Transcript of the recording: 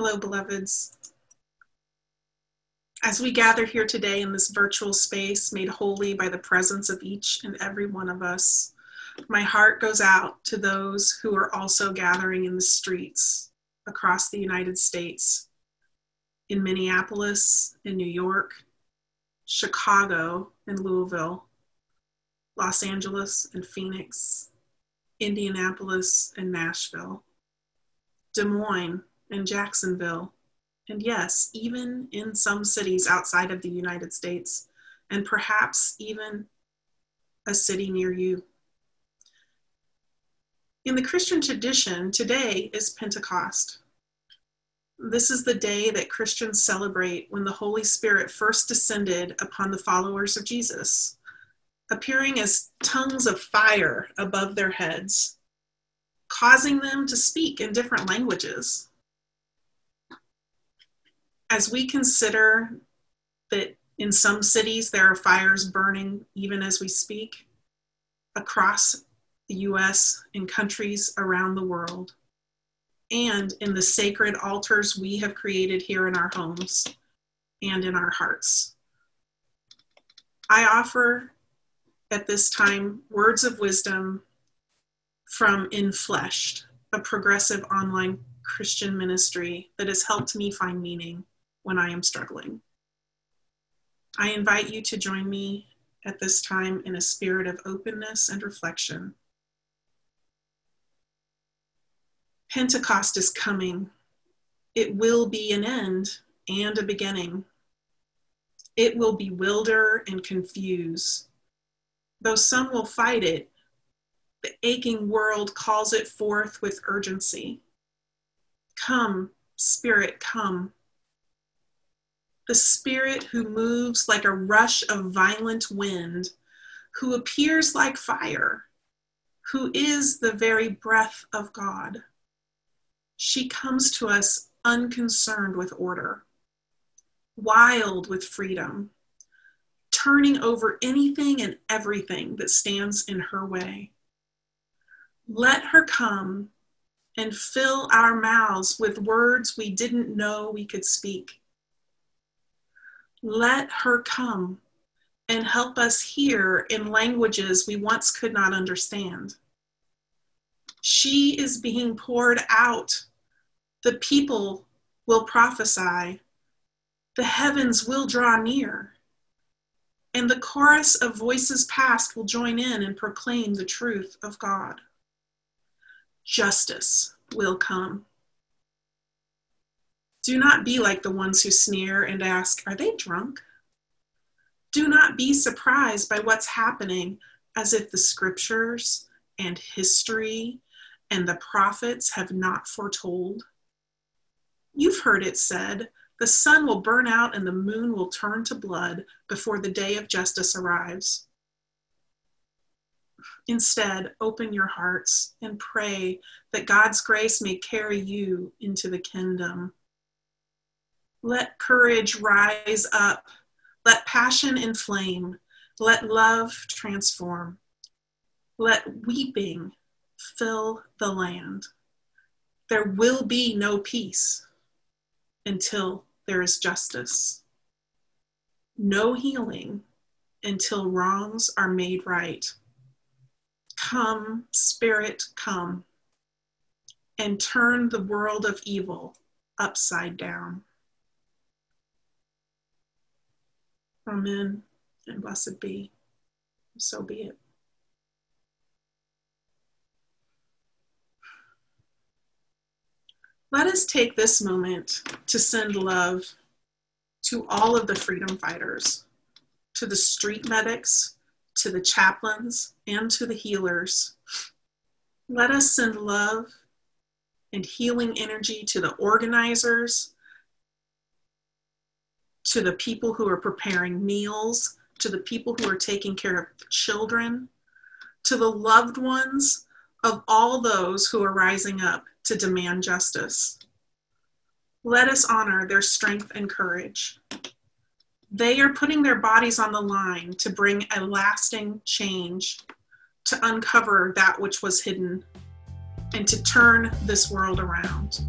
Hello, beloveds. As we gather here today in this virtual space made holy by the presence of each and every one of us, my heart goes out to those who are also gathering in the streets across the United States, in Minneapolis, in New York, Chicago, and Louisville, Los Angeles and Phoenix, Indianapolis and Nashville, Des Moines and Jacksonville, and yes, even in some cities outside of the United States, and perhaps even a city near you. In the Christian tradition, today is Pentecost. This is the day that Christians celebrate when the Holy Spirit first descended upon the followers of Jesus, appearing as tongues of fire above their heads, causing them to speak in different languages as we consider that in some cities there are fires burning even as we speak across the US and countries around the world, and in the sacred altars we have created here in our homes and in our hearts. I offer at this time words of wisdom from enfleshed, a progressive online Christian ministry that has helped me find meaning when I am struggling. I invite you to join me at this time in a spirit of openness and reflection. Pentecost is coming. It will be an end and a beginning. It will bewilder and confuse. Though some will fight it, the aching world calls it forth with urgency. Come, Spirit, come the Spirit who moves like a rush of violent wind, who appears like fire, who is the very breath of God. She comes to us unconcerned with order, wild with freedom, turning over anything and everything that stands in her way. Let her come and fill our mouths with words we didn't know we could speak let her come and help us hear in languages we once could not understand. She is being poured out. The people will prophesy. The heavens will draw near. And the chorus of voices past will join in and proclaim the truth of God. Justice will come. Do not be like the ones who sneer and ask, Are they drunk? Do not be surprised by what's happening as if the scriptures and history and the prophets have not foretold. You've heard it said, the sun will burn out and the moon will turn to blood before the day of justice arrives. Instead, open your hearts and pray that God's grace may carry you into the kingdom. Let courage rise up. Let passion inflame. Let love transform. Let weeping fill the land. There will be no peace until there is justice. No healing until wrongs are made right. Come, Spirit, come, and turn the world of evil upside down. Amen. And blessed be. So be it. Let us take this moment to send love to all of the freedom fighters, to the street medics, to the chaplains, and to the healers. Let us send love and healing energy to the organizers, to the people who are preparing meals, to the people who are taking care of children, to the loved ones of all those who are rising up to demand justice. Let us honor their strength and courage. They are putting their bodies on the line to bring a lasting change, to uncover that which was hidden, and to turn this world around.